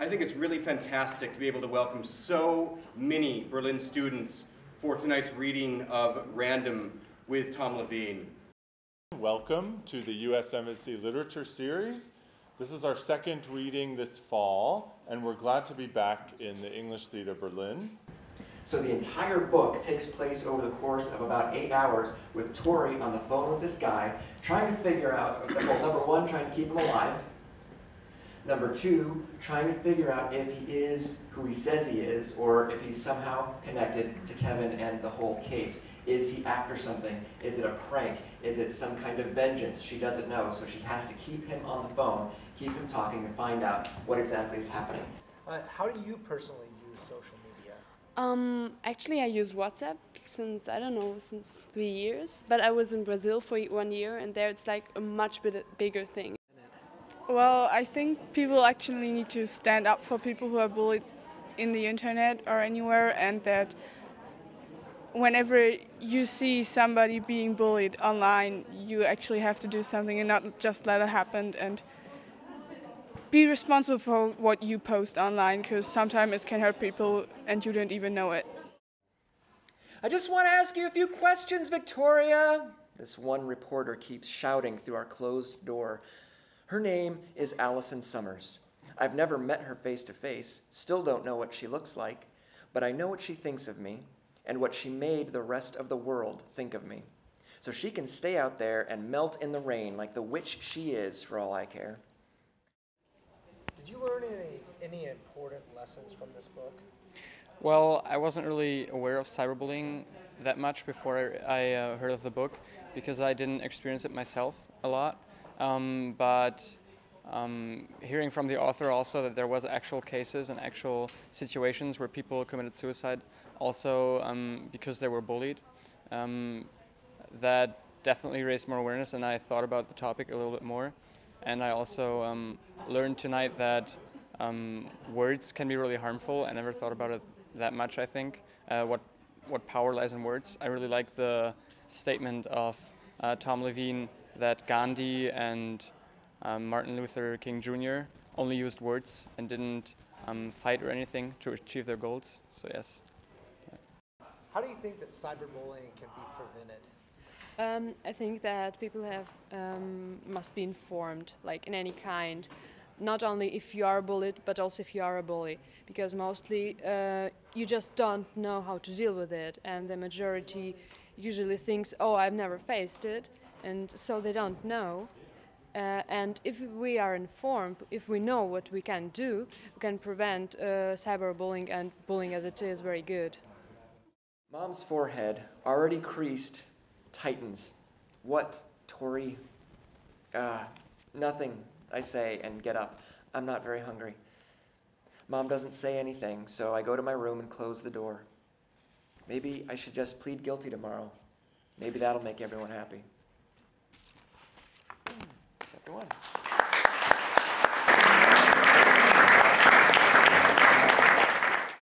I think it's really fantastic to be able to welcome so many Berlin students for tonight's reading of Random with Tom Leveen. Welcome to the U.S. Embassy Literature Series. This is our second reading this fall, and we're glad to be back in the English Theater Berlin. So the entire book takes place over the course of about eight hours with Tori on the phone with this guy, trying to figure out, well, number one, trying to keep him alive. Number two, trying to figure out if he is who he says he is, or if he's somehow connected to Kevin and the whole case. Is he after something? Is it a prank? Is it some kind of vengeance? She doesn't know, so she has to keep him on the phone, keep him talking, and find out what exactly is happening. Uh, how do you personally use social media? Um, actually, I use WhatsApp since I don't know since three years. But I was in Brazil for one year, and there it's like a much bigger thing. Well, I think people actually need to stand up for people who are bullied in the internet or anywhere, and that whenever you see somebody being bullied online, you actually have to do something and not just let it happen and be responsible for what you post online because sometimes it can hurt people and you don't even know it. I just want to ask you a few questions, Victoria. This one reporter keeps shouting through our closed door. Her name is Allison Summers. I've never met her face to face, still don't know what she looks like, but I know what she thinks of me and what she made the rest of the world think of me. So she can stay out there and melt in the rain like the witch she is, for all I care. Any important lessons from this book? Well, I wasn't really aware of cyberbullying that much before I uh, heard of the book because I didn't experience it myself a lot. Um, but um, hearing from the author also that there was actual cases and actual situations where people committed suicide also um, because they were bullied, um, that definitely raised more awareness and I thought about the topic a little bit more. And I also um, learned tonight that um, words can be really harmful. I never thought about it that much, I think, uh, what, what power lies in words. I really like the statement of uh, Tom Leveen that Gandhi and um, Martin Luther King Jr. only used words and didn't um, fight or anything to achieve their goals. So, yes. How do you think that cyberbullying can be prevented? Um, I think that people have um, must be informed, like in any kind, not only if you are bullied, but also if you are a bully, because mostly uh, you just don't know how to deal with it, and the majority usually thinks, "Oh, I've never faced it," and so they don't know. Uh, and if we are informed, if we know what we can do, we can prevent uh, cyberbullying and bullying as it is very good. Mom's forehead, already creased, tightens. What, Tori? Ah, nothing, I say, and get up. I'm not very hungry. Mom doesn't say anything, so I go to my room and close the door. Maybe I should just plead guilty tomorrow. Maybe that'll make everyone happy. Chapter one.